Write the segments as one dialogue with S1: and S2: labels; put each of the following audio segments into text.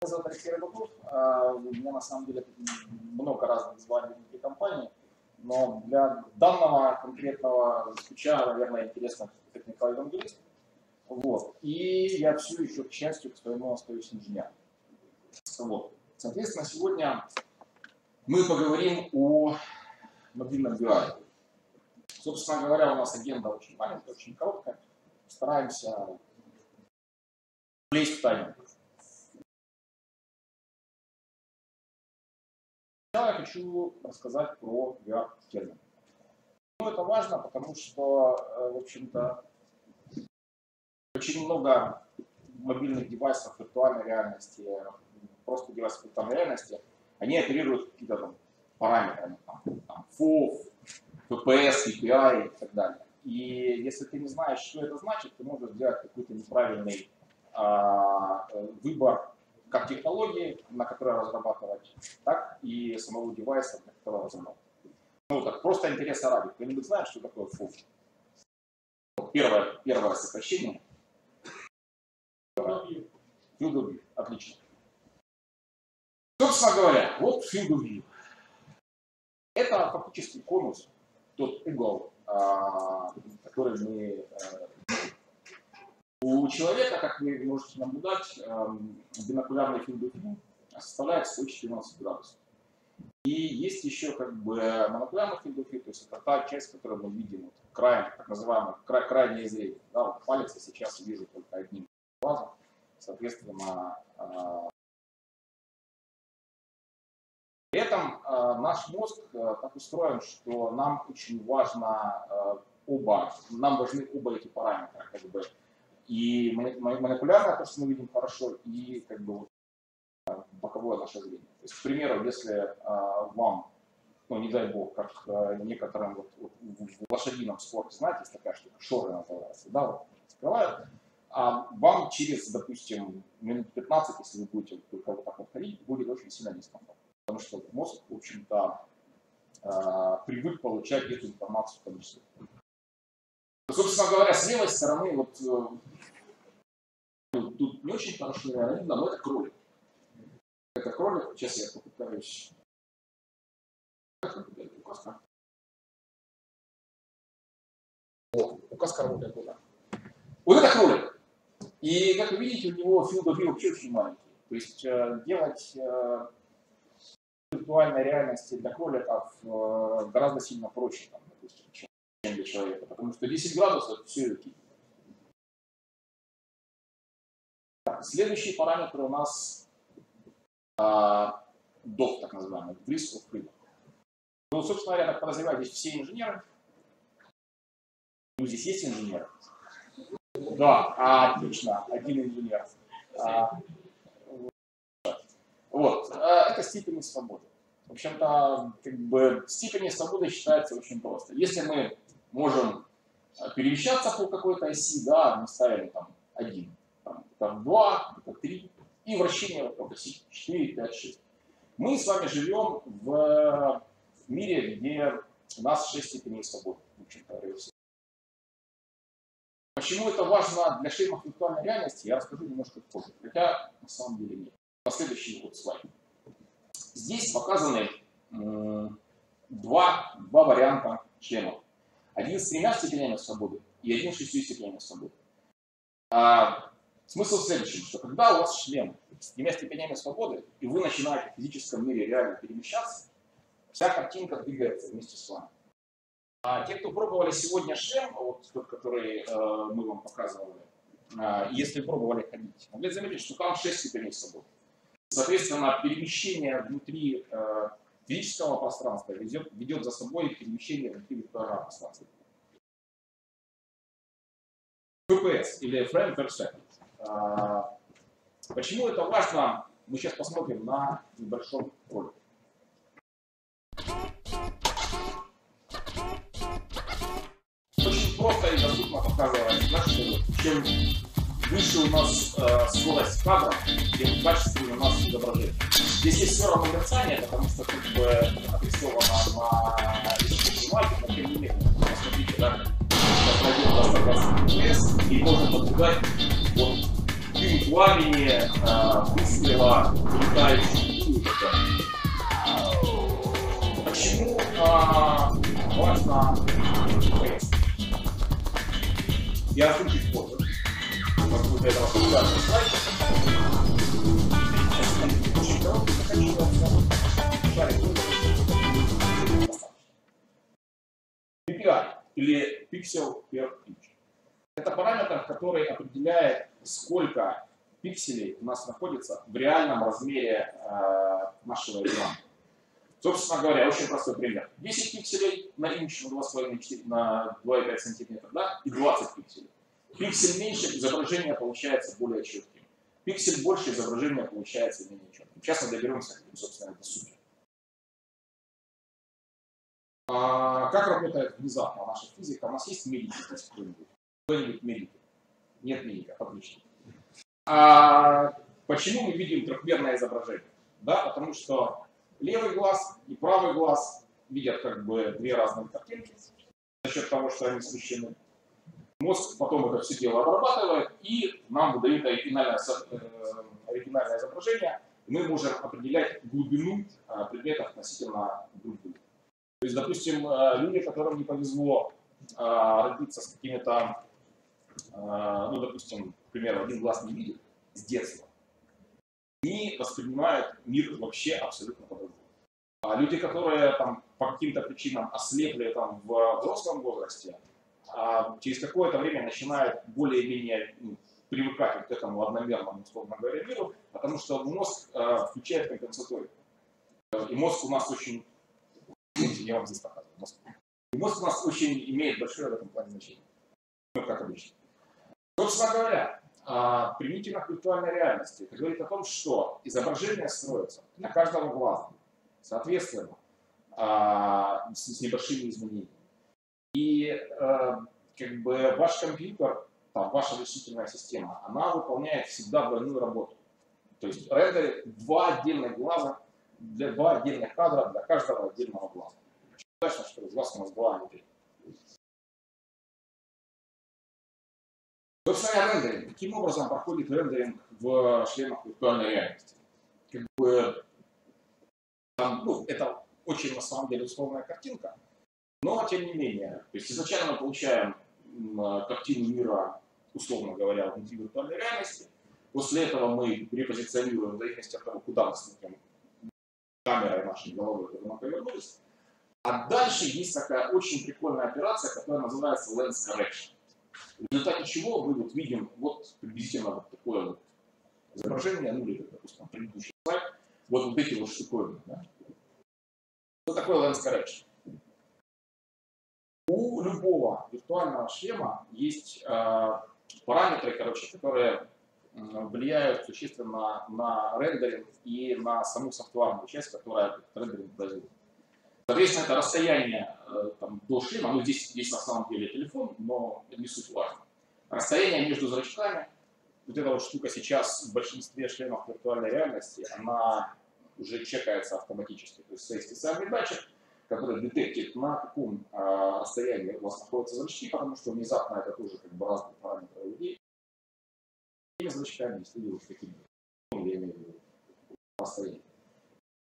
S1: Меня зовут Алексей Рыбаков. У меня на самом деле много разных званий внутри компании, но для данного конкретного случая, наверное, интересно как Николай Евангелист. Вот. И я всю еще к счастью к своему остаюсь инженером. Вот. Соответственно, сегодня мы поговорим о мобильном BI. Собственно говоря, у нас агenda очень маленькая, очень короткая. Стараемся влезть в тайминг. Сначала я хочу рассказать про VR-термин. Ну, это важно, потому что, э, в общем-то, очень много мобильных девайсов виртуальной реальности, просто девайсов виртуальной реальности, они оперируют какие-то там параметрами, там, там, FOV, FPS, API и так далее. И если ты не знаешь, что это значит, ты можешь сделать какой-то неправильный а, выбор как технологии, на которой разрабатывать, так и самого девайса, на который разрабатывать. Ну, так, просто интереса ради. Кто-нибудь знает, что такое FOV? Первое, первое сокращение. Field of View. Отлично. Собственно говоря, вот Field of View. Это фактически конус, тот угол, а, который мы а, у человека, как вы можете наблюдать, эм, бинокулярный view составляет 114 градусов. И есть еще как бы монокулярный view, то есть это та часть, которую мы видим, вот, край, так называемое край, крайнее зрение. Да, вот палец я сейчас вижу только одним глазом, соответственно, э, при этом э, наш мозг э, так устроен, что нам очень важно оба, нам важны оба эти параметра, как бы и молекулярное, то, что мы видим хорошо, и как бы вот, боковое наше зрение. То есть, к примеру, если а, вам, ну не дай бог, как а, некоторым вот, в лошадином спорте, знаете, есть такая штука, шоры называется, да, вот, скрывают, а вам через, допустим, минут 15, если вы будете только вот так вот ходить, будет очень сильно дискомфортно. Потому что мозг, в общем-то, а, привык получать эту информацию в. Собственно говоря, с левой стороны, вот тут не очень хорошо видно, но это кролик. Это кролик, сейчас я попытаюсь. Указка. О, указка работает вот так. Вот это кролик. И, как вы видите, у него field of view вообще очень маленький. То есть э, делать э, виртуальной реальности для кроликов э, гораздо сильно проще, там, допустим, чем для человека. Потому что 10 градусов все окей. Следующий параметр у нас а, DOF, так называемый, Drift of. Ну, собственно говоря, так подозреваю, здесь все инженеры. Ну, здесь есть инженеры? Да, отлично, один инженер. А, вот, а, это степень свободы. В общем-то, как бы степень свободы считается очень просто. Если мы можем перемещаться по какой-то оси, да, мы ставим там один там 2, это 3, и вращение вокруг оси 4, 5, 6. Мы с вами живем в мире, где у нас 6 степеней свободы, Почему это важно для шлемов виртуальной реальности, я расскажу немножко позже, хотя на самом деле нет. Последующий вот слайд. Здесь показаны два, два варианта шлемов. Один с тремя степенями свободы и один с шестью степенями свободы. А Смысл в следующем, что когда у вас член с тремя степенями свободы, и вы начинаете в физическом мире реально перемещаться, вся картинка двигается вместе с вами. А те, кто пробовали сегодня шлем, вот тот, который э, мы вам показывали, э, если пробовали ходить, могли заметить, что там 6 степеней свободы. Соответственно, перемещение внутри э, физического пространства ведет, ведет за собой перемещение внутри виртуального пространства. FPS или frame per second. А, почему это важно, мы сейчас посмотрим на небольшом ролике. Очень просто и доступно показывает, да, что чем выше у нас э, скорость кадра, тем качественнее у нас изображение. Здесь есть все равно мерцание, потому что как бы отрисовано на бумаге, но тем не менее, посмотрите, да, как пройдет 120 FPS, и можно наблюдать вот пламени э, выстрела летающих Почему э, важно? Я чуть позже. Для этого популярный слайд. PPI или Pixel Per Inch. Это параметр, который определяет, сколько пикселей у нас находится в реальном размере э, нашего экрана. Собственно говоря, очень простой пример. 10 пикселей на инч на 2,5 на 2,5 сантиметра, да, и 20 пикселей. Пиксель меньше, изображение получается более четким. Пиксель больше, изображение получается менее четким. Сейчас мы доберемся, собственно, до сути. А, как работает внезапно наша физика? У нас есть медики кто-нибудь? Кто-нибудь медики? Нет медиков, отлично. А почему мы видим трехмерное изображение? Да, потому что левый глаз и правый глаз видят как бы две разные картинки за счет того, что они смещены. Мозг потом это все дело обрабатывает и нам выдает оригинальное, э, оригинальное изображение. Мы можем определять глубину а, предметов относительно друг друга. То есть, допустим, э, люди, которым не повезло родиться с какими-то, ну, допустим, к примеру, один глаз не видит с детства, они воспринимают мир вообще абсолютно по-другому. А люди, которые там по каким-то причинам ослепли там в взрослом возрасте, а через какое-то время начинают более-менее ну, привыкать к этому одномерному, условно говоря, миру, потому что мозг э, включает компенсаторику. И мозг у нас очень я вам здесь показываю. Мозг. И мозг у нас очень имеет большое в этом плане значение. Ну, как обычно. Собственно говоря, а, примитивных виртуальной реальности. Это говорит о том, что изображение строится для каждого глаза, соответственно, а, с небольшими изменениями. И а, как бы ваш компьютер, там, ваша вычислительная система, она выполняет всегда двойную работу. То есть рендерит два отдельных глаза, для два отдельных кадра для каждого отдельного глаза точно, что из вас у нас была внутри. Собственно, рендеринг. Каким образом проходит рендеринг в шлемах виртуальной реальности? Как бы, там, ну, это очень, на самом деле, условная картинка, но, тем не менее, то есть изначально мы получаем картину мира, условно говоря, внутри виртуальной реальности, после этого мы репозиционируем в зависимости от того, куда мы смотрим камерой нашей головы, куда мы повернулись, а дальше есть такая очень прикольная операция, которая называется Lens Correction. В результате чего мы вот видим вот приблизительно вот такое вот изображение, ну или, допустим, предыдущий слайд, вот, вот эти вот штуковины. Да? Что такое Lens Correction? У любого виртуального шлема есть э, параметры, короче, которые влияют существенно на рендеринг и на саму софтварную часть, которая рендеринг базирует. Соответственно, это расстояние там, до шлема, ну здесь, здесь на самом деле телефон, но это не суть важно. Расстояние между зрачками, вот эта вот штука сейчас в большинстве шлемов виртуальной реальности, она уже чекается автоматически. То есть стоит специальный датчик, который детектит, на каком э, расстоянии у вас находятся зрачки, потому что внезапно это тоже как бы разные параметры людей. И зрачками, если вы такими, ну, я имею в виду расстояние.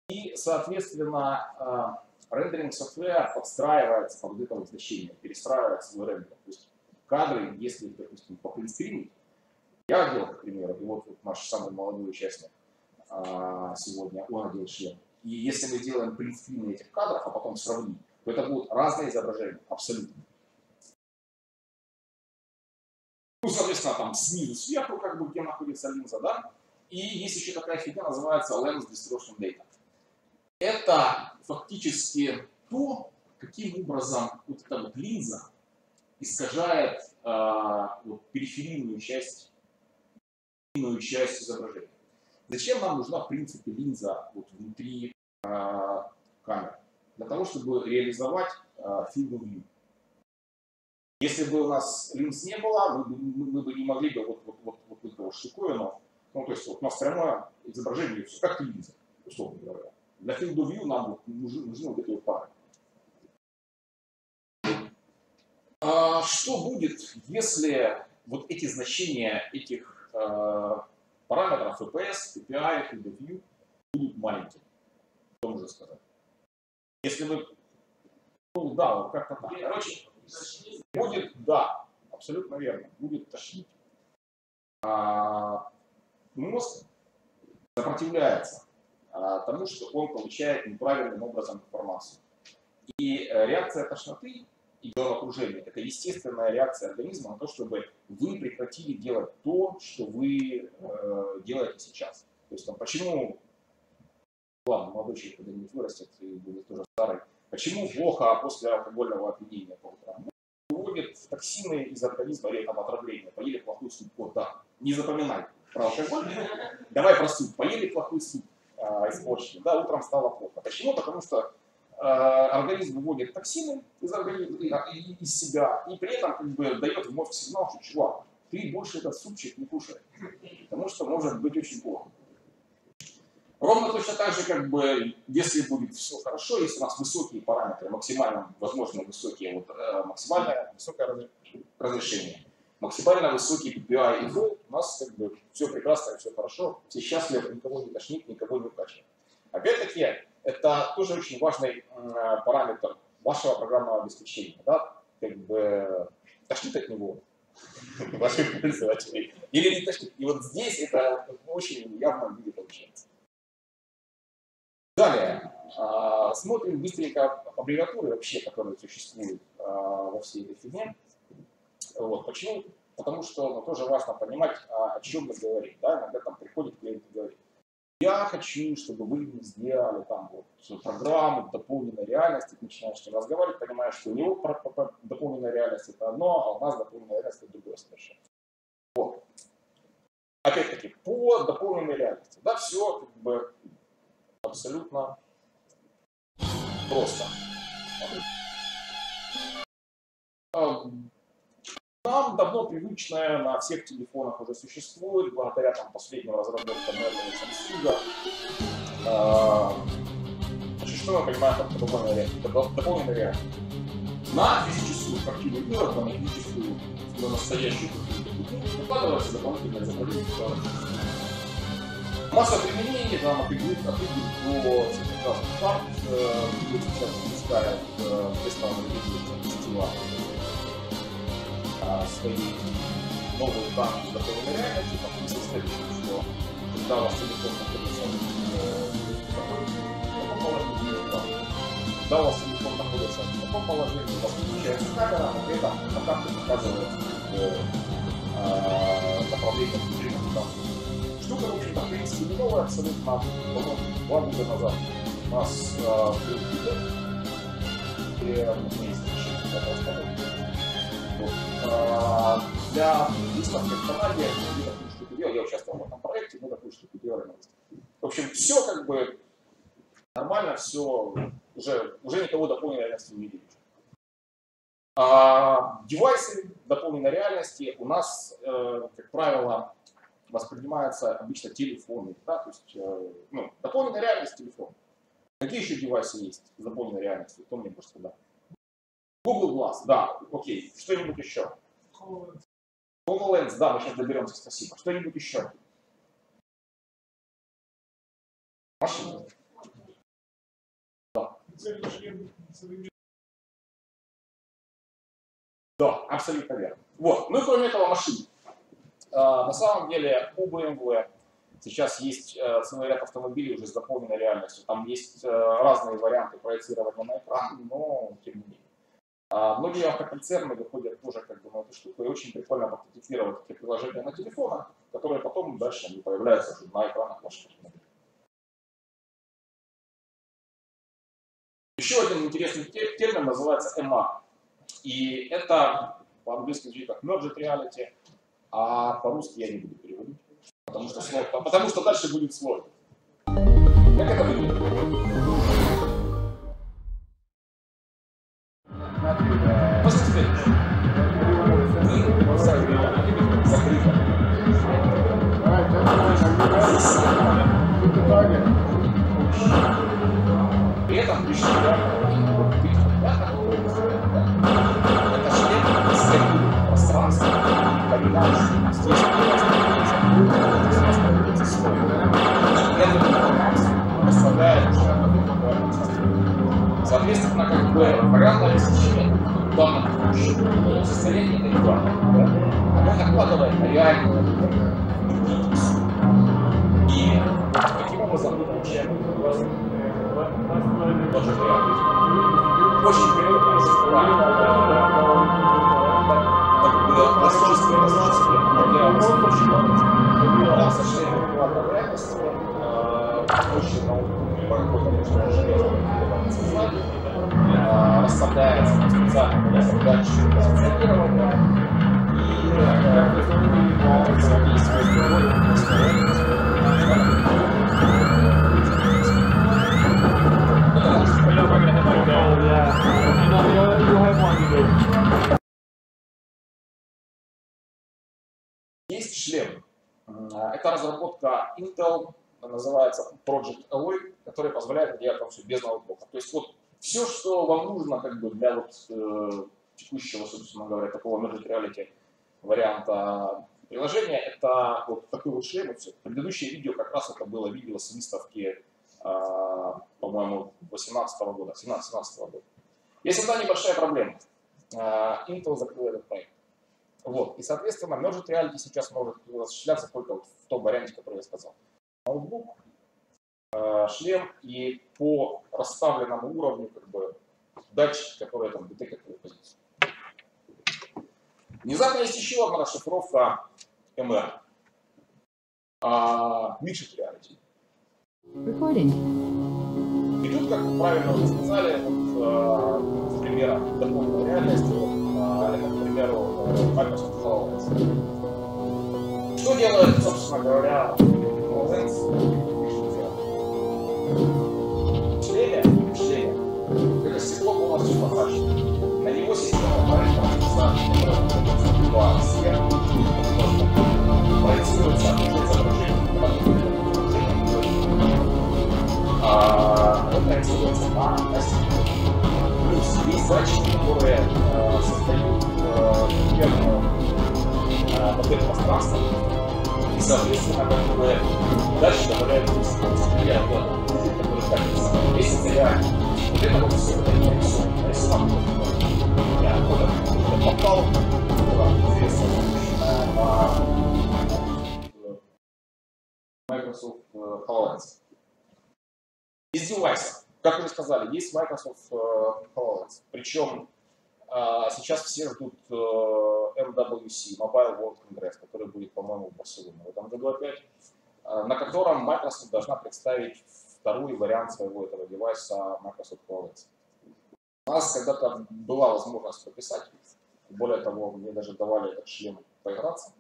S1: И, соответственно, э, рендеринг софтвера подстраивается под это вот значение, перестраивает свой рендер. То есть кадры, если, допустим, по принтскринить, я делал, к примеру, и вот, вот наш самый молодой участник а, сегодня, он одел шлем. И если мы делаем принтскрины этих кадров, а потом сравним, то это будут разные изображения, абсолютно. Ну, соответственно, там снизу, сверху, как бы, где находится линза, да? И есть еще такая фигня, называется Lens Distortion Data. Это фактически то, каким образом вот эта вот линза искажает э, вот, периферийную часть, часть изображения. Зачем нам нужна, в принципе, линза вот, внутри э, камеры? Для того, чтобы реализовать э, field of view. Если бы у нас линз не было, мы, мы, мы бы не могли бы вот, вот, вот, вот этого штуковину, ну, то есть вот у нас прямое изображение, все как линза, условно говоря. Для view нам нужны, нужны вот эти вот пары. А что будет, если вот эти значения этих э, параметров FPS, PPI, field of view будут маленькие. Что можно сказать? Если вы... Ну да, вот как-то так. Короче, будет, да, абсолютно верно, будет тошнить. А, мозг сопротивляется тому, что он получает неправильным образом информацию. И э, реакция тошноты и головокружения – это естественная реакция организма на то, чтобы вы прекратили делать то, что вы э, делаете сейчас. То есть там, почему, ладно, молодой человек когда-нибудь вырастет и будет тоже старый, почему плохо после алкогольного опьянения по утрам? Выводит токсины из организма или там отравление, поели плохой суп, вот да, не запоминай про алкоголь, давай про суп, поели плохой суп, а, испорченный, да, утром стало плохо. Почему? Потому что а, организм выводит токсины из, организма, из себя, и при этом как бы дает в мозг сигнал, что чувак, ты больше этот супчик не кушай, потому что может быть очень плохо. Ровно точно так же, как бы, если будет все хорошо, если у нас высокие параметры, максимально возможно высокие, вот, э, максимальное высокое разрешение, максимально высокий PPI и flow, у нас как бы все прекрасно, все хорошо, все счастливы, никого не тошнит, никого не укачивает. Опять-таки, это тоже очень важный параметр вашего программного обеспечения. Да? Как бы тошнит от него ваших пользователей или не тошнит. И вот здесь это очень явно виде получается. Далее, а, смотрим быстренько аббревиатуры вообще, которые существуют а, во всей этой фигне. Вот. Почему? Потому что ну, тоже важно понимать, а, о чем мы говорим. Да? Иногда там приходит клиент и говорит, я хочу, чтобы вы мне сделали там вот программу дополненной реальности, ты начинаешь с ним разговаривать, понимаешь, что у него дополненная реальность это одно, а у нас дополненная реальность это другое совершенно. Вот. Опять-таки, по дополненной реальности, да, все как бы абсолютно просто. Нам давно привычная на всех телефонах уже существует, благодаря там, последним разработкам Samsung. А, значит, что мы понимаем как дополненная реальность? Дополненная реальность. На физическую картину мира, на магнитическую, на настоящую картину, выкладывается дополнительное изображение. Масса применений нам определит, по сертификату карт, будет сейчас выпускает тестовые фестиваль свои новые данные дополненной реальности, там не состоит, что когда у вас телефон находится в таком положении, когда у вас телефон находится в таком положении, у вас включается камера, но при этом на карте показывает э, направление движения данных. Штука, в общем-то, в принципе, не новая абсолютно, по-моему, два года назад у нас э, был Twitter, где мы вместе решили это вот. Для выставки в Канаде мы такую штуку делали, я участвовал в этом проекте, мы такую штуку делали. В общем, все как бы нормально, все, уже, уже никого дополненной реальности не видели. А, девайсы дополненной реальности у нас, э, как правило, воспринимаются обычно телефоны. Да? То есть, э, ну, дополненная реальность телефон. Какие еще девайсы есть с дополненной реальностью? Кто мне может сказать? Google Glass, да, окей. Что-нибудь еще? HoloLens, да, мы сейчас доберемся, спасибо. Что-нибудь еще? Машина. Да. Да, абсолютно верно. Вот. Ну и кроме этого машины. А, на самом деле у BMW сейчас есть э, целый ряд автомобилей уже с дополненной реальностью. Там есть э, разные варианты проецирования на экран, но тем не менее. А многие автоконцерны выходят тоже как бы на эту штуку, и очень прикольно прототипировать эти приложения на телефонах, которые потом дальше не появляются уже на экранах ваших. Еще один интересный термин называется MR. И это по-английски звучит как Merged Reality, а по-русски я не буду переводить, потому что, потому что дальше будет сложно. Как это выглядит? Виртуальная реальность очень наукой, конечно, железно расставляется специально для задач позиционирования и взаимодействует Есть шлем. Это разработка Intel, называется Project Alloy, который позволяет делать там все без ноутбука. То есть вот все, что вам нужно как бы для вот э, текущего, собственно говоря, такого mixed reality варианта приложения, это вот такой вот шлем. Вот все. Предыдущее видео как раз это было видео с выставки, э, по-моему, 18 -го года, 17-17 года. Есть одна небольшая проблема. Э, Intel закрыл этот проект. Вот. И, соответственно, Merged Reality сейчас может осуществляться только вот в том варианте, который я сказал. Ноутбук, э, шлем и по расставленному уровню как бы, датчики, которые там детектят твою позицию. Внезапно есть еще одна расшифровка MR. А, Mixed Reality. Recording. И тут, как правильно вы сказали, вот, э, примера дополненной реальности, это, к примеру, Microsoft HoloLens. Что делает, собственно говоря, HoloLens? Шлеме, шлеме, это стекло полностью прозрачно. На него система проектируется два сверху, проецируется а, оно проецируется на носитель. Плюс есть датчики, которые э, создают э, модель пространства, и, соответственно, как бы дальше добавляют миллиард который катится. Если реально, вот это вот все, это не нарисовано. Нарисовано я это попал, на Microsoft HoloLens. Из девайсов, как уже сказали, есть Microsoft э, HoloLens. Причем сейчас все ждут э, MWC, Mobile World Congress, который будет, по-моему, в Барселоне в этом году опять, э, на котором Microsoft должна представить второй вариант своего этого девайса Microsoft HoloLens. У нас когда-то была возможность пописать, более того, мне даже давали этот шлем поиграться.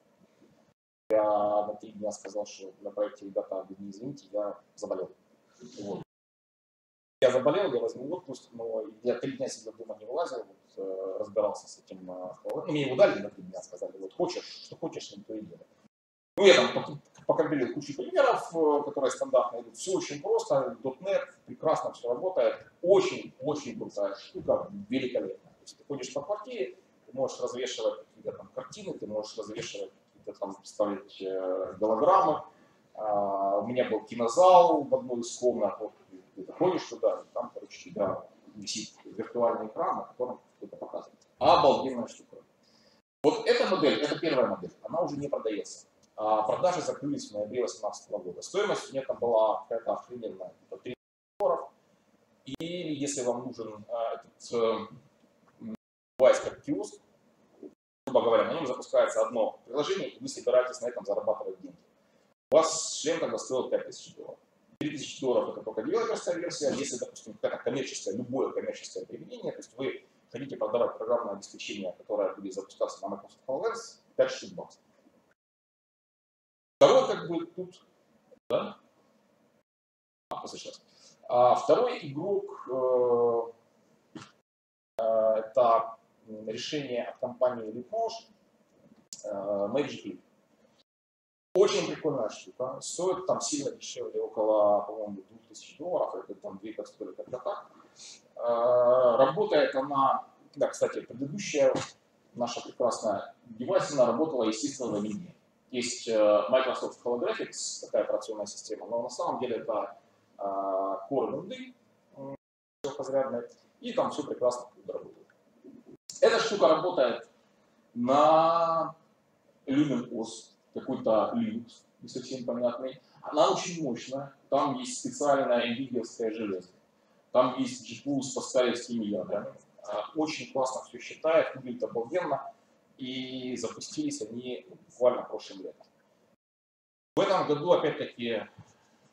S1: Я на три дня сказал, что на проекте ребята, не извините, я заболел. Вот. Я заболел, я возьму отпуск, но я три дня сидел дома, не вылазил, разбирался с этим. Э, ну, мне его дали на три сказали, вот хочешь, что хочешь, не то и делай. Ну, я там покормили кучу примеров, э, которые стандартно идут. Все очень просто, .NET прекрасно все работает. Очень-очень крутая штука, великолепная. То есть ты ходишь по квартире, ты можешь развешивать какие-то там картины, ты можешь развешивать какие-то там, ставить э, голограммы. Uh, у меня был кинозал в одной из комнат, вот, ты заходишь туда, и там, короче, тебя висит виртуальный экран, на котором кто-то показывает. Обалденная штука. Вот эта модель, это первая модель, она уже не продается. А продажи закрылись в ноябре 2018 года. Стоимость у нее там была какая-то это 30 долларов. Или если вам нужен а, этот э, девайс как киоск, грубо говоря, на нем запускается одно приложение, и вы собираетесь на этом зарабатывать деньги. У вас шлем тогда стоил 5000 долларов. 3000 долларов это только девелоперская версия. Если, допустим, какая-то коммерческое, любое коммерческое применение, то есть вы хотите продавать программное обеспечение, которое будет запускаться на Microsoft HoloLens, 5 штук баксов. Второй, как бы, тут, да? А, сейчас. А, второй игрок э, э, это решение от компании Leapmotion, э, Magic Leap. Очень прикольная штука. Стоит там сильно дешевле, около, по-моему, 2000 долларов, это там две кастрюли как-то так. Э, работает она, да, кстати, предыдущая наша прекрасная девайс, она работала, естественно, на линии. Есть э, Microsoft Holographics, такая операционная система, но на самом деле это э, Core винды, разрядные, и там все прекрасно работает. Эта штука работает на Lumen OS, какой-то Linux, не совсем понятный. Она очень мощная, там есть специальное NVIDIA железо, там есть GPU с паскалевскими ядрами. А, очень классно все считает, выглядит обалденно, и запустились они буквально прошлым летом. В этом году, опять-таки,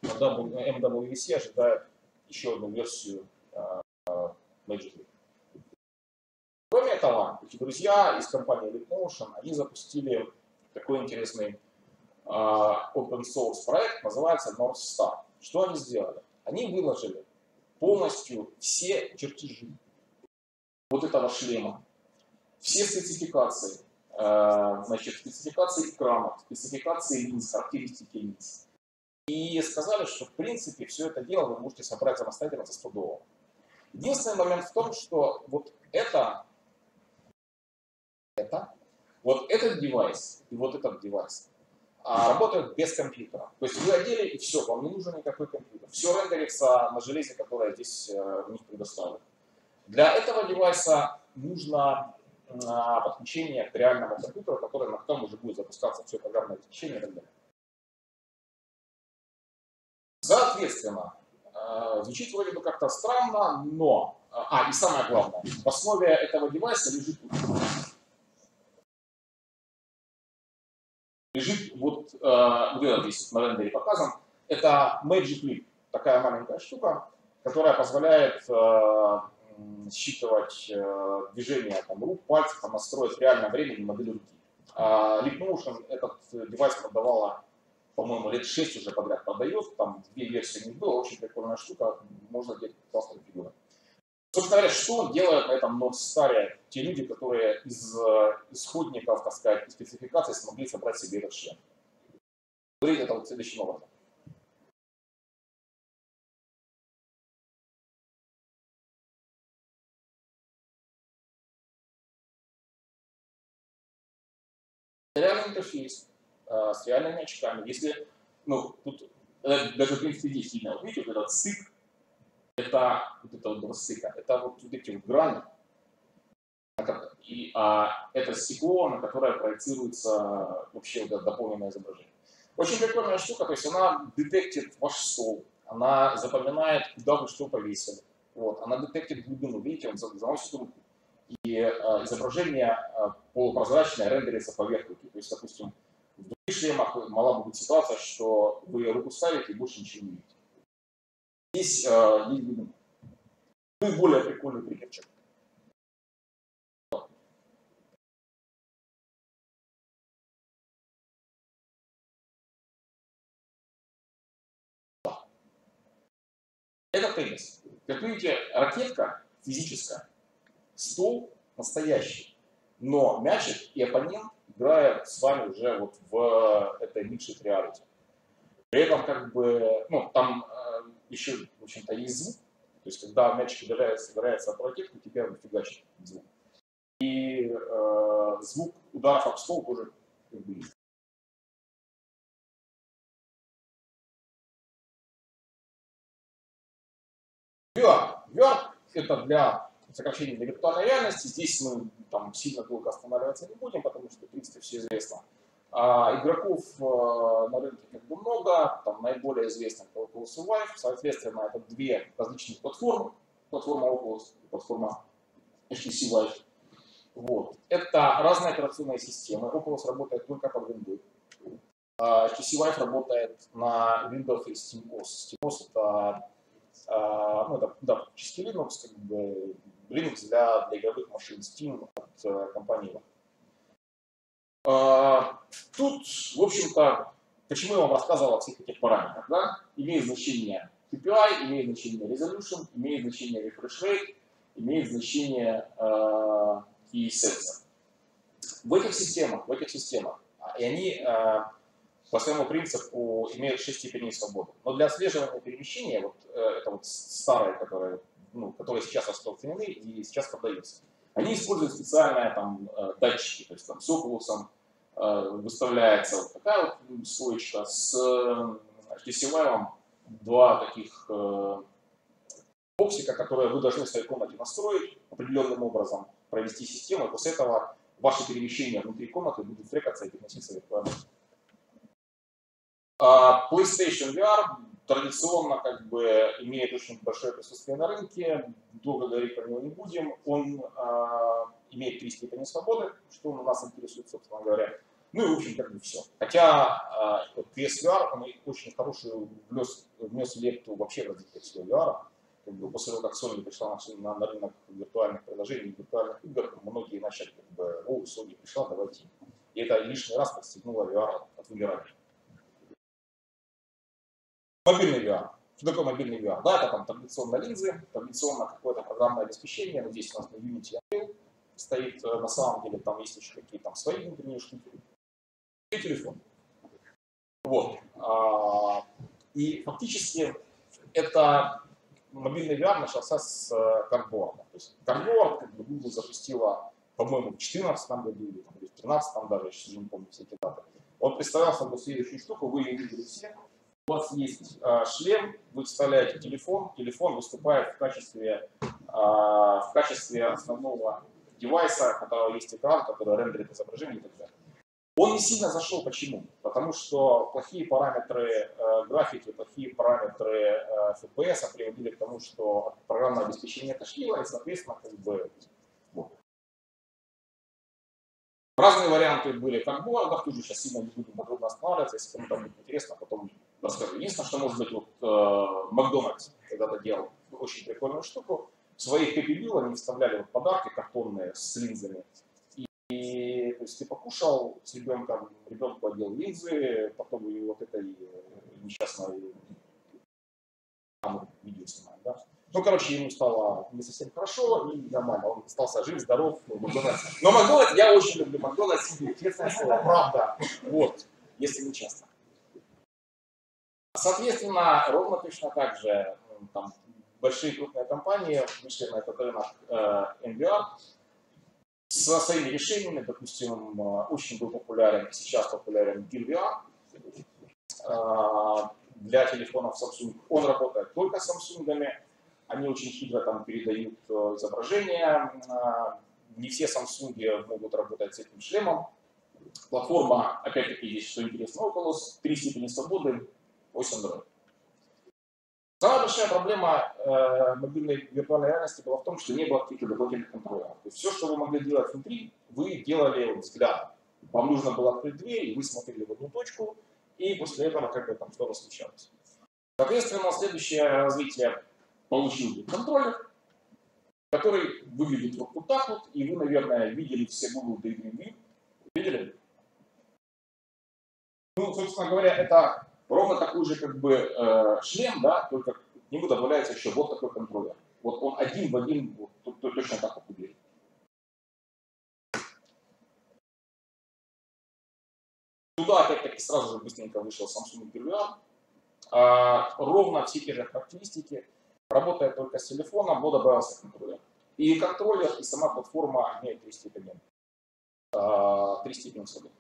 S1: MWC ожидает еще одну версию uh, Magic Leap. Кроме этого, эти друзья из компании Leapmotion, они запустили такой интересный uh, open source проект, называется North Star. Что они сделали? Они выложили полностью все чертежи вот этого шлема, все спецификации, э, значит, спецификации экранов, спецификации линз, характеристики линз. И сказали, что в принципе все это дело вы можете собрать самостоятельно за 100 долларов. Единственный момент в том, что вот это, это, вот этот девайс и вот этот девайс а, работают без компьютера. То есть вы одели и все, вам не нужен никакой компьютер. Все рендерится на железе, которое здесь э, в них предоставлено. Для этого девайса нужно а, подключение к реальному компьютеру, который на котором уже будет запускаться все программное обеспечение и так далее. Соответственно, э, звучит вроде бы как-то странно, но... А, и самое главное, в основе этого девайса лежит лежит вот, э, вот этот здесь на рендере показан. Это Magic Leap, такая маленькая штука, которая позволяет э, считывать э, движения там, рук, пальцев, там, настроить в реальном времени модель руки. А Leap Motion этот девайс продавала по-моему, лет 6 уже подряд продает, там две версии не было, очень прикольная штука, можно делать классные фигуры. Собственно говоря, что делают на этом North Star те люди, которые из э, исходников, так сказать, спецификаций смогли собрать себе этот шлем? Выглядит это вот следующим образом. Реальный интерфейс, Э, с реальными очками. Если, ну, тут э, даже в принципе здесь видно, вот видите, вот этот стык, это вот это вот два стыка, это вот, вот эти вот грани, и а, это стекло, на которое проецируется вообще вот это дополненное изображение. Очень прикольная штука, то есть она детектит ваш стол, она запоминает, куда вы что повесили. Вот, она детектит глубину, видите, он заносит руку. И а, изображение а, полупрозрачное рендерится поверх руки. То есть, допустим, в шлемах мала быть ситуация, что вы руку ставите и больше ничего не видите. Здесь э, есть видно. Ну и более прикольный прикерчик. Это теннис. Как видите, ракетка физическая, стол настоящий, но мячик и оппонент играет с вами уже вот в этой mixed reality. При этом как бы, ну, там э, еще, в общем-то, есть звук. То есть, когда мячик ударяется, ударяется об ракетку, тебя фигачит звук. И э, звук ударов об стол тоже как бы есть. VR. Это для сокращение для виртуальной реальности. Здесь мы там сильно долго останавливаться не будем, потому что, в принципе, все известно. А, игроков э, на рынке как бы много, там наиболее известных Oculus и Vive, соответственно, это две различных платформы, платформа Oculus и платформа HTC Vive. Вот. Это разные операционные системы. Oculus работает только под Windows. А HTC Vive работает на Windows и SteamOS. SteamOS это, а, ну, это да, чистый Linux, как бы Linux для, для игровых машин Steam от э, компании. А, тут, в общем-то, почему я вам рассказывал о всех этих параметрах, да? Имеет значение PPI, имеет значение Resolution, имеет значение Refresh Rate, имеет значение э, и сенсор. В этих системах, в этих системах, а, и они э, по своему принципу имеют 6 степеней свободы. Но для отслеживания перемещения, вот э, это вот старое, которое ну, которые сейчас распространены и сейчас продаются. Они используют специальные там э, датчики, то есть там с Oculus э, выставляется вот такая вот слоечка с HTC Vive, два таких боксика, которое вы должны в своей комнате настроить определенным образом, провести систему, и после этого ваши перемещения внутри комнаты будут трекаться и переноситься виртуально. А PlayStation VR традиционно как бы имеет очень большое присутствие на рынке, долго говорить про него не будем. Он э, имеет три степени свободы, что у нас интересует, собственно говоря. Ну и, в общем, как бы все. Хотя э, PSVR, он очень хорошую внес, внес лепту вообще в развитие всего VR. Как бы после того, как Sony пришла на, на рынок виртуальных приложений, виртуальных игр, многие начали как бы, о, Sony пришла, давайте. И это лишний раз подстегнуло VR от вымирания. Мобильный VR. Что такое мобильный VR? Да, это там традиционно линзы, традиционно какое-то программное обеспечение. Но здесь у нас на Unity стоит. Э, на самом деле там есть еще какие-то там свои внутренние штуки. И телефон. Вот. А, и фактически это мобильный VR начался с Cardboard. То есть Cardboard как бы Google запустила, по-моему, в 2014 году или в 2013 даже, я сейчас не помню все эти даты. Он представлял собой следующую штуку, вы ее видели все, у вас есть э, шлем, вы вставляете телефон, телефон выступает в качестве, э, в качестве основного девайса, у которого есть экран, который рендерит изображение и так далее. Он не сильно зашел. Почему? Потому что плохие параметры э, графики, плохие параметры э, FPS приводили к тому, что программное обеспечение тошнило, и, соответственно, как бы Разные варианты были карбоардов, тоже сейчас сильно не будем подробно останавливаться, если кому-то будет интересно, потом расскажу. Единственное, что может быть, вот э, Макдональдс когда-то делал очень прикольную штуку. В своих Meal они вставляли вот подарки картонные с линзами. И, и то есть ты покушал с ребенком, ребенку одел линзы, потом и вот этой э, несчастной там видео снимаем, да? Ну, короче, ему стало не совсем хорошо и нормально. Он остался жив, здоров. Ну, Макдональдс. Но Макдональдс, я очень люблю Макдональдс, честное слово, правда. Вот, если не честно. Соответственно, ровно точно так же там, большие крупные компании вышли на этот рынок э, NVR со своими решениями. Допустим, э, очень был популярен, сейчас популярен GearVR. Э, для телефонов Samsung он работает только с Samsung. Они очень хитро там передают э, изображения. Не все Samsung могут работать с этим шлемом. Платформа, опять-таки, здесь что интересно, Oculus, три степени свободы, ось Android. Самая большая проблема э, мобильной виртуальной реальности была в том, что не было каких-то дополнительных контроллеров. То есть все, что вы могли делать внутри, вы делали взглядом. Вам нужно было открыть дверь, и вы смотрели в одну точку, и после этого как бы там что-то случалось. Соответственно, следующее развитие получил контроллер, который выглядит вот, так вот, и вы, наверное, видели все Google Daydream View. Видели? Ну, собственно говоря, это ровно такой же как бы э, шлем, да, только к нему добавляется еще вот такой контроллер. Вот он один в один, вот, точно так вот выглядит. Туда опять-таки сразу же быстренько вышел Samsung PVR. А, ровно все те же характеристики работает только с телефоном, но добавился контроллер. И контроллер, и сама платформа имеют три степени. А, три степени свободы.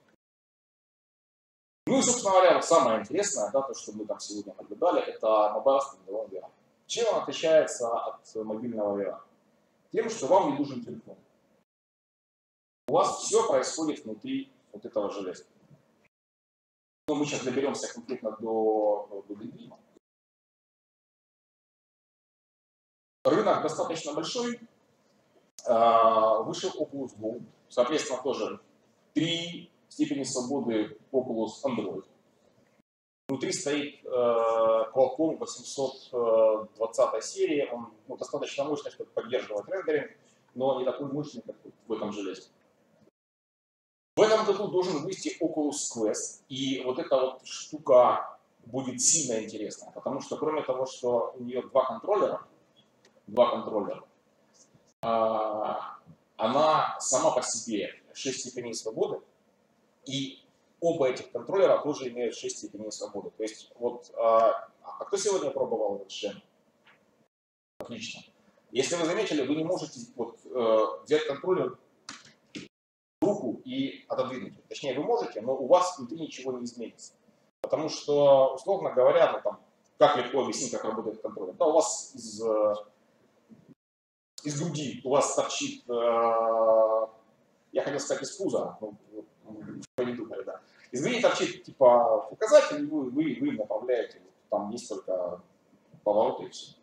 S1: Ну и, собственно говоря, вот самое интересное, да, то, что мы там сегодня наблюдали, это Mobile Standalone VR. Чем он отличается от мобильного VR? Тем, что вам не нужен телефон. У вас все происходит внутри вот этого железа. Но мы сейчас доберемся конкретно до, до Daydream. Рынок достаточно большой. А, вышел Oculus Go. Соответственно, тоже три степени свободы Oculus Android. Внутри стоит э, Qualcomm 820 серии. Он ну, достаточно мощный, чтобы поддерживать рендеринг, но не такой мощный, как в этом железе. В этом году должен выйти Oculus Quest, и вот эта вот штука будет сильно интересная, потому что кроме того, что у нее два контроллера, два контроллера. А, она сама по себе 6 степеней свободы, и оба этих контроллера тоже имеют 6 степеней свободы. То есть вот, а, а кто сегодня пробовал этот шлем? Отлично. Если вы заметили, вы не можете вот, э, взять контроллер в руку и отодвинуть. Точнее, вы можете, но у вас внутри ничего не изменится. Потому что, условно говоря, ну, там, как легко объяснить, как работает контроллер. Да, у вас из из груди у вас торчит, э, я хотел сказать из пуза, но вы не думали, да. Из груди торчит типа указатель, вы, вы, вы направляете, там есть только повороты и все.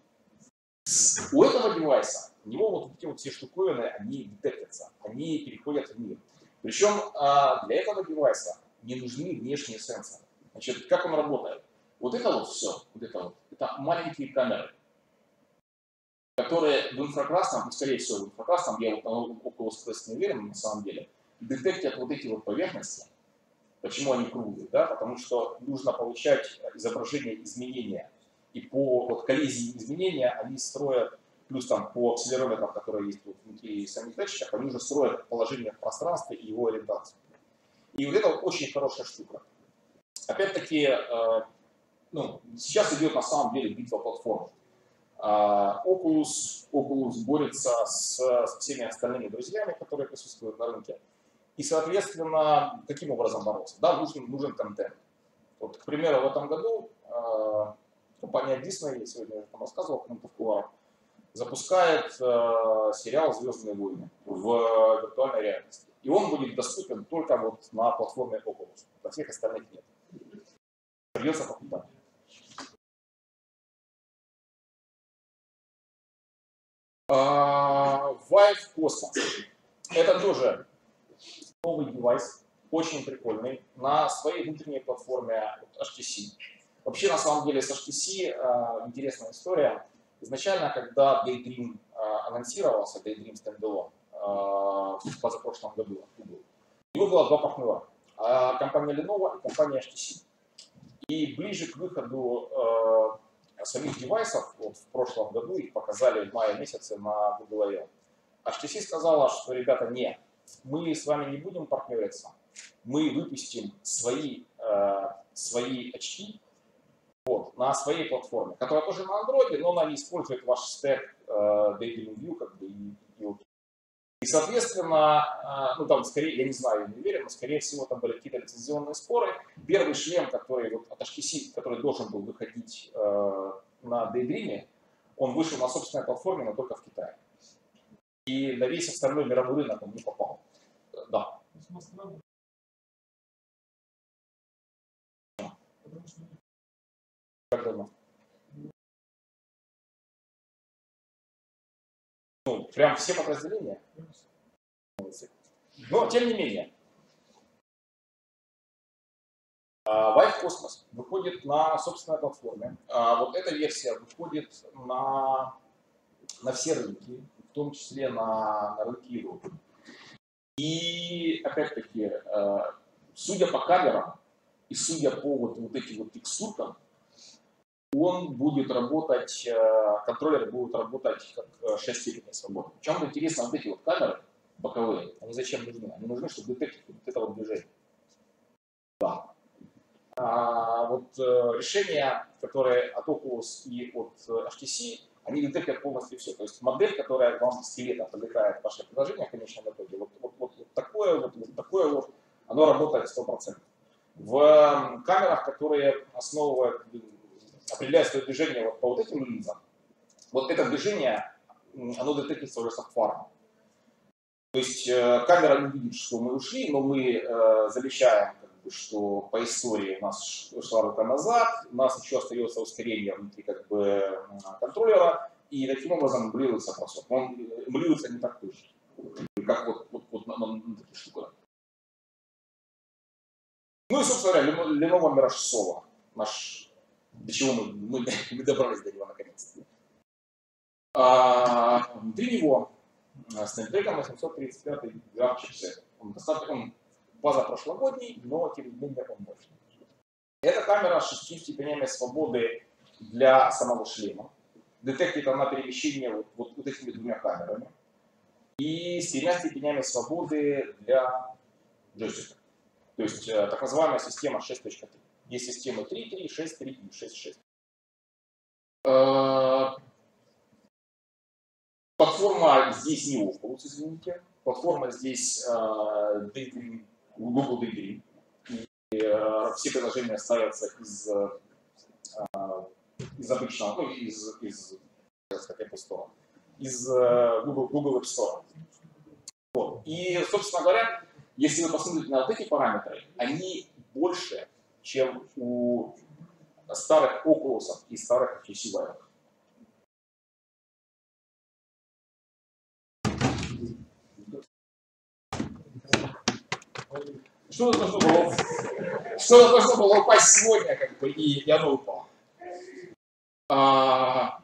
S1: У этого девайса, у него вот эти вот все штуковины, они детектятся, они переходят в мир. Причем а, для этого девайса не нужны внешние сенсоры. Значит, как он работает? Вот это вот все, вот это вот, это маленькие камеры, которые в инфракрасном, ну, скорее всего в инфракрасном, я вот около скорости не уверен на самом деле, детектят вот эти вот поверхности. Почему они круглые? Да? Потому что нужно получать изображение изменения. И по вот, коллизии изменения они строят, плюс там по акселерометрам, которые есть вот внутри самих датчиков, они уже строят положение в пространстве и его ориентацию. И вот это очень хорошая штука. Опять-таки, э, ну, сейчас идет на самом деле битва платформ. Э, Oculus, борется с, с всеми остальными друзьями, которые присутствуют на рынке. И, соответственно, каким образом бороться? Да, нужен, нужен контент. Вот, к примеру, в этом году э, компания Disney, я сегодня уже там рассказывал, Куваров, запускает э, сериал «Звездные войны» в виртуальной реальности. И он будет доступен только вот на платформе Oculus. На всех остальных нет. Придется покупать. Uh, Vive Cosmos. Это тоже новый девайс, очень прикольный, на своей внутренней платформе HTC. Вообще, на самом деле, с HTC э, интересная история. Изначально, когда Daydream э, анонсировался, Daydream Standalone, э, в позапрошлом году, у него было два партнера. Э, компания Lenovo и компания HTC. И ближе к выходу э, самих девайсов, вот в прошлом году их показали в мае месяце на Google I.O. HTC сказала, что, ребята, не, мы с вами не будем партнериться, мы выпустим свои, э, свои очки вот, на своей платформе, которая тоже на Android, но она не использует ваш стек э, View как бы, и, и, и, соответственно, э, ну там скорее, я не знаю, я не уверен, но скорее всего там были какие-то лицензионные споры. Первый шлем, который вот, от HTC, который должен был выходить э, на Daydream, он вышел на собственной платформе, но только в Китае. И на весь остальной мировой рынок он не попал. Ну, прям все подразделения? Но, тем не менее, Vive Cosmos выходит на собственной платформе. А вот эта версия выходит на, на все рынки, в том числе на, на рынке Европы. И опять-таки, э, судя по камерам и судя по вот, вот этим вот текстуркам, он будет работать, э, контроллер будет работать как 6 э, степеней свободы. Причем интересно, вот эти вот камеры боковые, они зачем нужны? Они нужны, чтобы детектить вот это вот движение. Да. А вот решения, которые от Oculus и от HTC, они детектят полностью все. То есть модель, которая вам скелета привлекает ваше приложение в конечном итоге, вот, вот такое вот, вот такое вот, оно работает 100%. В камерах, которые основывают, определяют свое движение вот по вот этим линзам, вот это движение, оно детектится уже софтваром. То есть э, камера не видит, что мы ушли, но мы э, замечаем что по истории у нас шла рука назад, у нас еще остается ускорение внутри как бы контроллера, и таким образом эмулируется бросок. Он эмулируется не так точно, как вот, вот, вот на, на, на таких штуках. Ну и, собственно говоря, Lenovo Mirage Solo, наш, до чего мы, мы, мы добрались до него наконец-то. А, внутри него Snapdragon 835 граф чипсет. Он достаточно, он позапрошлогодний, но тем не менее он мощный. Эта камера с шестью степенями свободы для самого шлема. Детектит она перемещение вот, вот, вот этими двумя камерами. И с тремя степенями свободы для джойстика. То есть э, так называемая система 6.3. Есть системы 3.3, 6.3 и 6.6. Э, платформа здесь не Oculus, извините. Платформа здесь э, Daydream Google Daydream. И все приложения ставятся из, из обычного, ну, из, из как Apple Store. Из э, Google, Google App Store. Вот. И, собственно говоря, если вы посмотрите на вот эти параметры, они больше, чем у старых Oculus и старых HTC Vive. Что должно было, что должно было упасть сегодня, как бы, и, и оно упало. А,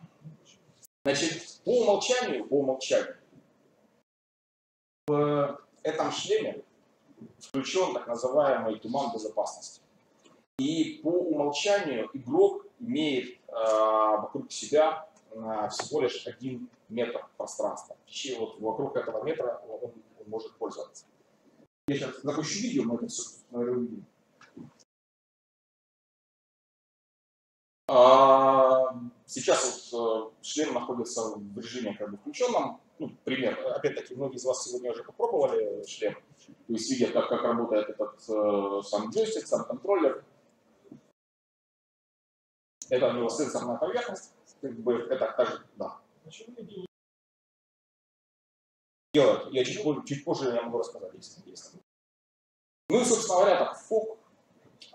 S1: значит, по умолчанию, по умолчанию, в этом шлеме включен так называемый туман безопасности. И по умолчанию игрок имеет э, вокруг себя э, всего лишь один метр пространства. И вот вокруг этого метра он, он может пользоваться. Я сейчас запущу видео, мы это все увидим. А, сейчас вот э, шлем находится в режиме как бы включенном. Ну, пример. Опять-таки, многие из вас сегодня уже попробовали шлем. То есть видят, как, как работает этот э, сам джойстик, сам контроллер. Это у него сенсорная поверхность. Как бы это также, да. Делать. Я чуть, чуть позже я могу рассказать, если есть. Ну и, собственно говоря, так, фок.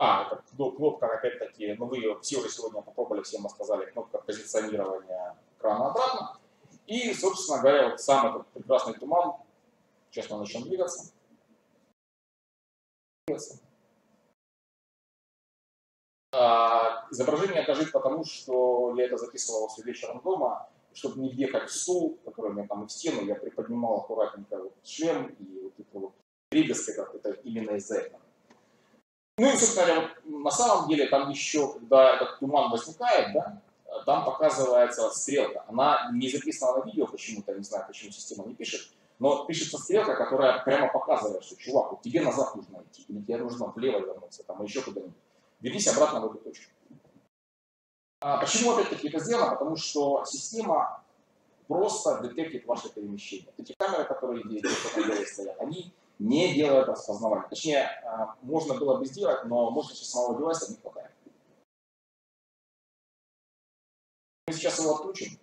S1: А, это кнопка, опять-таки, ну вы ее все уже сегодня попробовали, всем рассказали, кнопка позиционирования экрана обратно. И, собственно говоря, вот сам этот прекрасный туман, сейчас мы начнем двигаться. А, изображение дрожит потому, что я это записывал все вечером дома, чтобы не въехать в стул, который у меня там в стену, я приподнимал аккуратненько вот шлем и вот это вот дребезг как это именно из-за этого. Ну и, собственно говоря, на самом деле там еще, когда этот туман возникает, да, там показывается стрелка. Она не записана на видео почему-то, не знаю, почему система не пишет, но пишется стрелка, которая прямо показывает, что, чувак, вот тебе назад нужно идти, или тебе нужно влево вернуться, там, еще куда-нибудь. Вернись обратно в эту точку. А почему опять-таки это сделано? Потому что система просто детектит ваше перемещение. Эти камеры, которые здесь стоят, они не делают распознавание. Точнее, а, можно было бы сделать, но мощности самого девайса не хватает. Мы сейчас его отключим.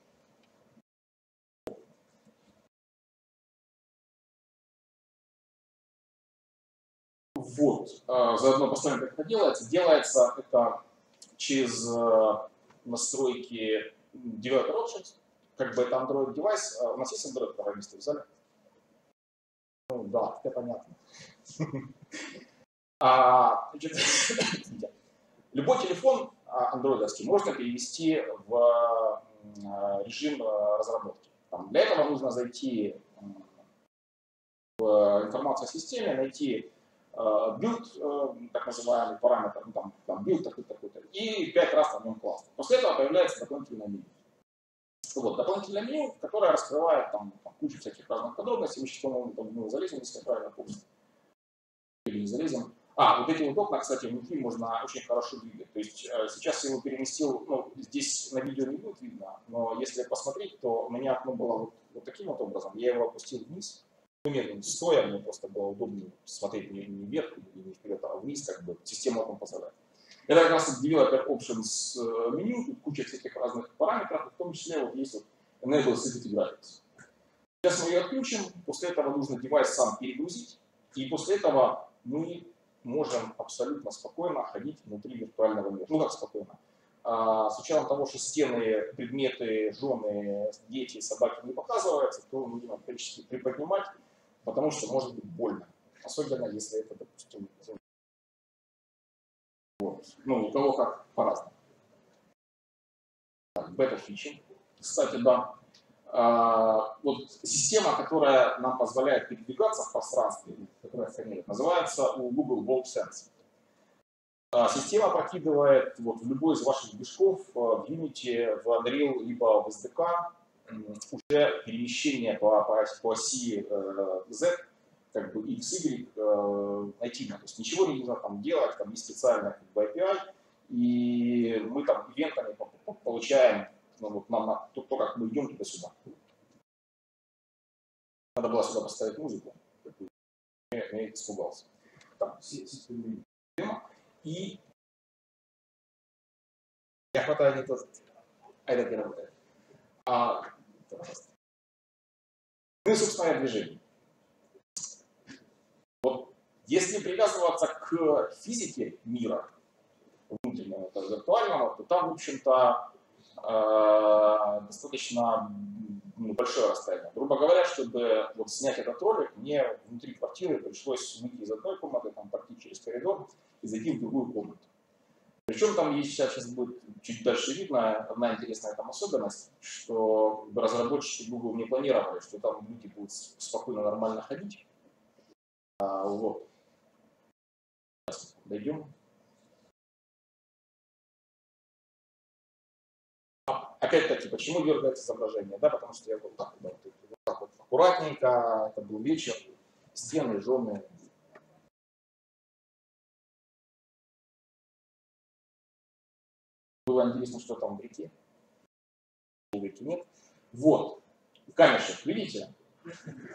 S1: Вот, а, заодно посмотрим, как это делается. Делается это через а, настройки Developer Options. Как бы это Android девайс. У нас есть Android программисты в зале? Ну да, это понятно. А, значит, любой телефон а, андроидовский можно перевести в а, режим а, разработки. Там, для этого нужно зайти в информацию о системе, найти build, так называемый параметр, ну, там, там build такой-то, и пять раз на нем класс. После этого появляется дополнительное меню. Вот, дополнительное меню, которое раскрывает там, там кучу всяких разных подробностей. Мы сейчас, по-моему, там, ну, залезем, если я правильно помню. Или не залезем. А, вот эти вот окна, кстати, внутри можно очень хорошо двигать. То есть э, сейчас я его переместил, ну, здесь на видео не будет видно, но если посмотреть, то у меня окно было вот, вот таким вот образом. Я его опустил вниз, ну, медленно, стоя, мне просто было удобнее смотреть не, не вверх не вперед, а вниз, как бы система вам позволяет. Это как раз Developer Options э, меню, тут куча всяких разных параметров, в том числе вот есть вот Enable Sensitive Graphics. Сейчас мы ее отключим, после этого нужно девайс сам перегрузить, и после этого мы можем абсолютно спокойно ходить внутри виртуального мира. Ну как спокойно? А, с учетом того, что стены, предметы, жены, дети, собаки не показываются, то будем периодически приподнимать, потому что может быть больно. Особенно если это, допустим, вот. Ну, у кого как по-разному. Бета-фичи. Кстати, да. А, вот система, которая нам позволяет передвигаться в пространстве, которая сканирует, называется у Google Vault Sense. А, система прокидывает вот, в любой из ваших движков э, в Unity, в Unreal, либо в SDK уже перемещение по, по, по оси э, Z как бы x, y э, нативно. То есть ничего не нужно там делать, там есть специальная как бы, API, и мы там ивентами получаем ну, вот, нам, на, то, то, как мы идем туда-сюда. Надо было сюда поставить музыку, я, я испугался. Там, и я хватаю не тот, а этот не работает. А, Ну и, собственно, движение. Если привязываться к физике мира, внутреннего, это виртуального, то там, в общем-то, э, достаточно ну, большое расстояние. Грубо говоря, чтобы вот снять этот ролик, мне внутри квартиры пришлось выйти из одной комнаты, там пройти через коридор и зайти в другую комнату. Причем там есть сейчас, сейчас будет чуть дальше видно, одна интересная там особенность, что разработчики Google не планировали, что там люди будут спокойно, нормально ходить. А, вот. Дойдем. А, опять-таки, почему дергается изображение? Да, потому что я вот так, вот, вот так вот аккуратненько, это был вечер, стены жженые, Было интересно, что там в реке. В реке нет. Вот, камешек, видите?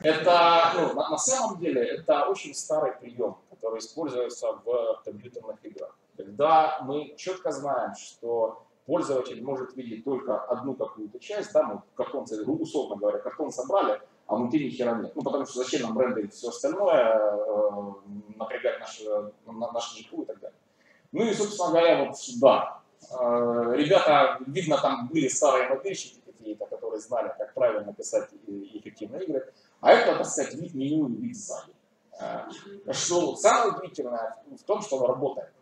S1: Это, ну, на, на самом деле, это очень старый прием, который используется в компьютерных играх. Когда мы четко знаем, что пользователь может видеть только одну какую-то часть, да, мы картон, условно говоря, картон собрали, а внутри ни хера нет. Ну, потому что зачем нам рендерить все остальное, э, напрягать наши, наши GPU и так далее. Ну и, собственно говоря, вот, да, Э, ребята, видно, там были старые модельщики какие-то, которые знали, как правильно писать эффективные игры. А это, так сказать, вид меню и вид сзади. Что самое удивительное в том, что оно работает.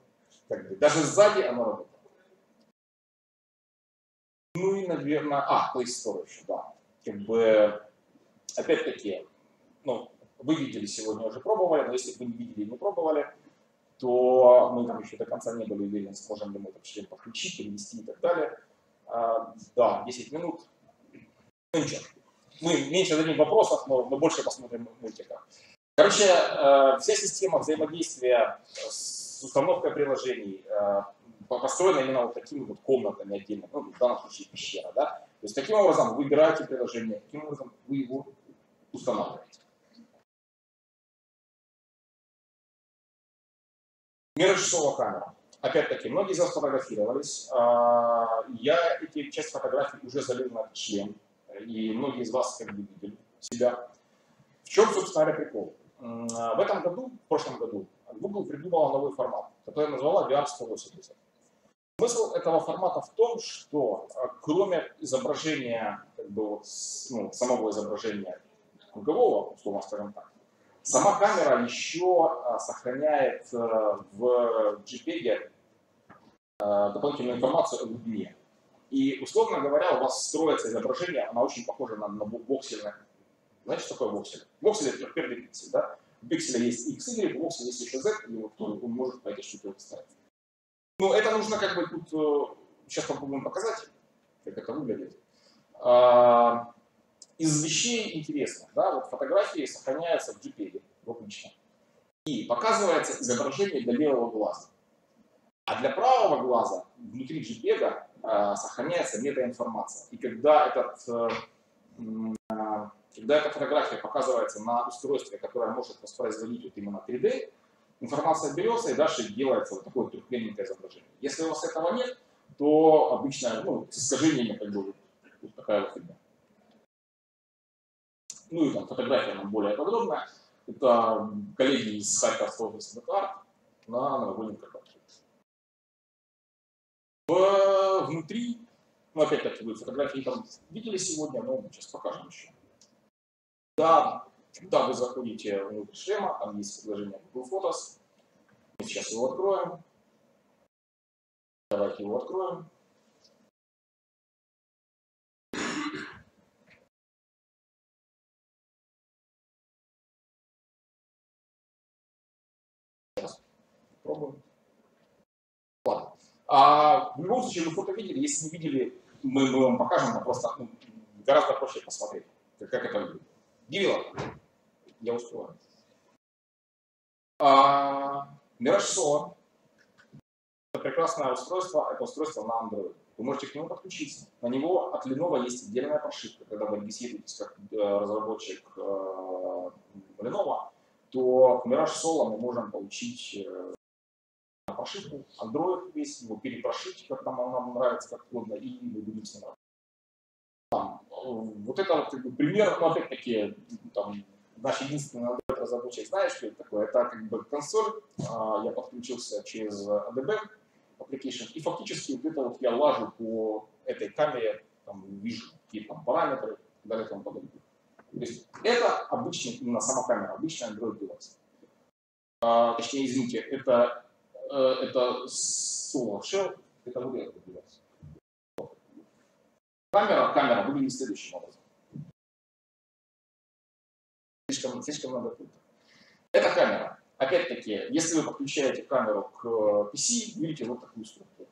S1: Бы, даже сзади оно работает. Ну и, наверное, а, Play еще, да. Как бы, опять-таки, ну, вы видели сегодня уже пробовали, но если вы не видели и не пробовали, то мы там еще до конца не были уверены, сможем ли мы этот член подключить, перевести и так далее. А, да, 10 минут. Ничего. Мы меньше дадим вопросов, но мы больше посмотрим мультиков. Короче, э, вся система взаимодействия с установкой приложений э, построена именно вот такими вот комнатами отдельно, ну, в данном случае пещера, да. То есть таким образом вы выбираете приложение, таким образом вы его устанавливаете. Миррорчасовая камера. Опять-таки, многие из вас фотографировались. А, я эти часть фотографий уже залил на шлем. И многие из вас как бы видели себя. В чем, собственно говоря, прикол? В этом году, в прошлом году, Google придумала новый формат, который назвала VR 180. Смысл этого формата в том, что а, кроме изображения, как бы вот, ну, самого изображения кругового, условно скажем так, Сама камера еще а, сохраняет э, в JPEG э, дополнительную информацию о глубине. И, условно говоря, у вас строится изображение, она очень похожа на, на воксельное. Знаете, что такое воксель? Воксель это первый пиксель, да? У пикселя есть x, y, у вокселя есть еще z, и вот он может по этой штуке выставить. Ну, это нужно как бы тут, сейчас э, попробуем показать, как это выглядит. А, из вещей интересных, да, вот фотографии сохраняются в JPEG, в обычно. И показывается изображение для левого глаза. А для правого глаза внутри JPEG сохраняется метаинформация. И когда, этот, э, э, когда эта фотография показывается на устройстве, которое может воспроизводить вот именно 3D, информация берется и дальше делается вот такое трехмерное изображение. Если у вас этого нет, то обычно ну, с искажениями как бы вот такая вот фигня. Ну и там фотография нам более подробная. Это коллеги из Харьковской области БКАР на новогоднем Внутри, ну опять-таки вы фотографии там видели сегодня, но сейчас покажем еще. Да, когда вы заходите внутрь шлема, там есть предложение Google Photos. Мы сейчас его откроем. Давайте его откроем. Пробуем. А, в любом случае, вы фото видели. Если не видели, мы, мы вам покажем, но просто ну, гораздо проще посмотреть, как, как это выглядит. Гивила. Я успеваю. А, Mirage Solar. Это прекрасное устройство, это устройство на Android. Вы можете к нему подключиться. На него от Lenovo есть отдельная прошивка. Когда вы регистрируетесь как э, разработчик э, Lenovo, то к Mirage Solo мы можем получить э, прошивку, Android весь, его перепрошить, как нам, нам нравится, как угодно, и мы будем с ним работать. Там вот это вот как бы, пример, ну, опять-таки, там, наш единственный разработчик знает, что это такое. Это как бы консоль, а, я подключился через ADB application, и фактически вот это вот я лажу по этой камере, там, вижу какие там параметры далее тому подобное. То есть это обычный, именно сама камера, обычный Android device. А, точнее, извините, это, э, это Solo Shell, это этот девайс. Камера, камера выглядит следующим образом. Слишком, слишком много пульта. Это камера. Опять-таки, если вы подключаете камеру к PC, видите вот такую структуру.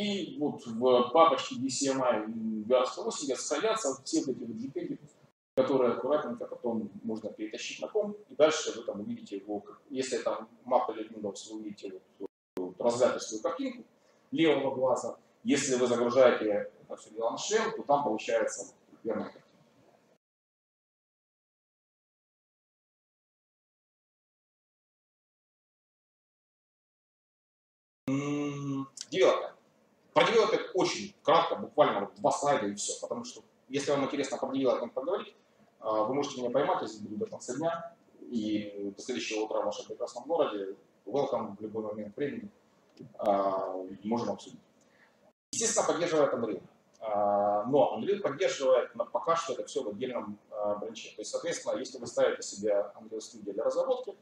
S1: И вот в папочке DCMI и VR180 сходятся все эти вот JPEG, которые аккуратненько потом можно перетащить на ком, и дальше вы там увидите его, если там Mac или Windows, вы увидите вот, вот разгадочную картинку левого глаза. Если вы загружаете это все дело на шлем, то там получается верная картинка. Девелопер. Про девелопер очень кратко, буквально два слайда и все, потому что если вам интересно про девелопер поговорить, а, вы можете меня поймать, если буду до конца дня, и до следующего утра в вашем прекрасном городе. Welcome в любой момент времени. А, можем обсудить. Естественно, поддерживает Unreal. А, но Unreal поддерживает пока что это все в отдельном branch е. То есть, соответственно, если вы ставите себе Unreal Studio для разработки,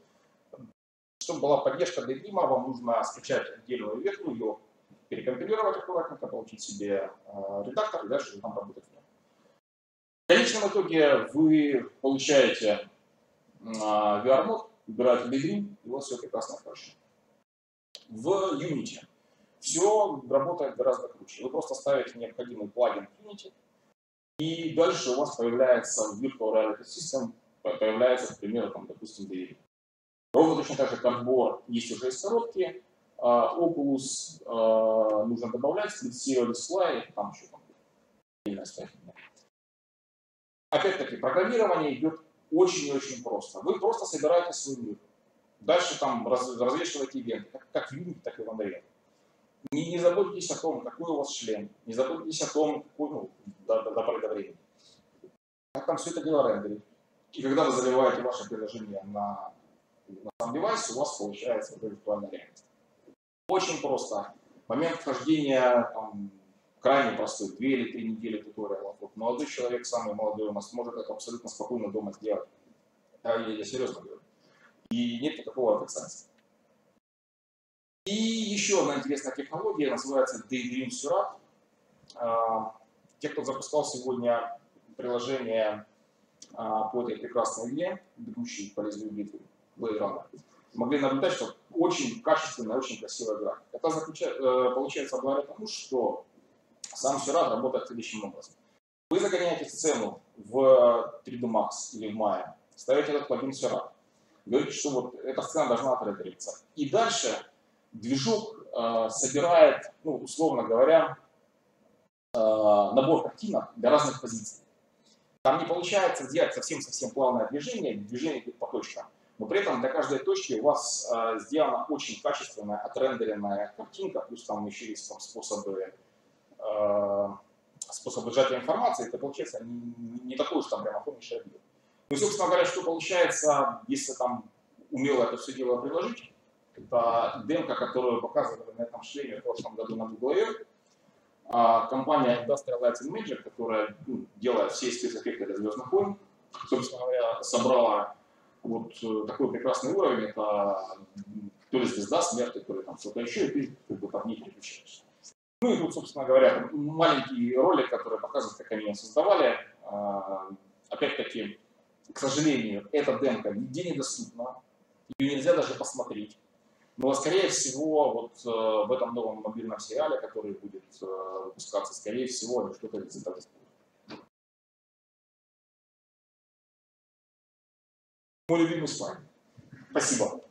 S1: чтобы была поддержка для Дима, вам нужно скачать отдельную ветку, ее перекомпилировать аккуратненько, получить себе редактор и дальше там работать в конечном итоге вы получаете VR-мод, выбираете Daydream, и у вас все прекрасно хорошо. В Unity все работает гораздо круче. Вы просто ставите необходимый плагин в Unity, и дальше у вас появляется в Virtual Reality System, появляется, к примеру, там, допустим, Daydream. Ровно точно так же подбор есть уже из коробки, Oculus нужно добавлять, Zero Display, там еще там. Опять-таки, программирование идет очень-очень просто. Вы просто собираете свой мир. Дальше там раз, развешиваете ивенты, как, как в Unity, так и в Unreal. Не, не заботьтесь о том, какой у вас член, не заботьтесь о том, какой, ну, до, до, до поры до времени. Как там все это дело рендерит. И когда вы заливаете ваше приложение на, на сам девайс, у вас получается виртуальная реальность. Очень просто. Момент вхождения там, крайне простой, две или три недели туториалов. Вот молодой человек, самый молодой у нас, может это абсолютно спокойно дома сделать. Я, я серьезно говорю. И нет никакого отрицания. И еще одна интересная технология, называется Daydream Surat. А, те, кто запускал сегодня приложение а, по этой прекрасной игре, бегущей по лезвию битвы, Blade могли наблюдать, что очень качественная, очень красивая игра. Это заключается, э, получается благодаря тому, что сам Сюрат работает следующим образом. Вы загоняете сцену в 3D Max или в Maya, ставите этот плагин Сюрат, говорите, что вот эта сцена должна отрендериться. И дальше движок э, собирает, ну, условно говоря, э, набор картинок для разных позиций. Там не получается сделать совсем-совсем плавное движение, движение идет по точкам. Но при этом для каждой точки у вас э, сделана очень качественная отрендеренная картинка, плюс там еще есть там, способы Э, способ сжатия информации, это получается не, не такой уж там прямо помнишь объем. Ну собственно говоря, что получается, если там умело это все дело приложить, это демка, которую показывали на этом шлеме в прошлом году на Google Air. А компания Industrial Light Magic, которая ну, делает все спецэффекты для Звездных войн, собственно говоря, собрала вот э, такой прекрасный уровень, это то ли звезда смерти, то ли там что-то еще, и ты как бы там не переключаешься. Ну и тут, собственно говоря, маленький ролик, который показывает, как они ее создавали. А, опять-таки, к сожалению, эта демка нигде не доступна, ее нельзя даже посмотреть. Но, скорее всего, вот э, в этом новом мобильном сериале, который будет э, выпускаться, скорее всего, они что-то из этого используют. Мой любимый слайд. Спасибо.